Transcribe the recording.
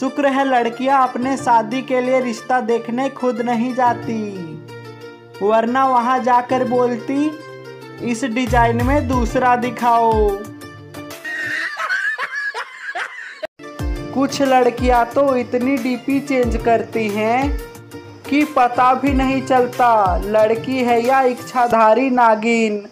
शुक्र है लड़कियाँ अपने शादी के लिए रिश्ता देखने खुद नहीं जाती। वरना वहाँ जाकर बोलती, इस डिज़ाइन में दूसरा दिखाओ। कुछ लड़कियाँ तो इतनी डीपी चेंज करती हैं कि पता भी नहीं चलता, लड़की है या इच्छाधारी नागिन।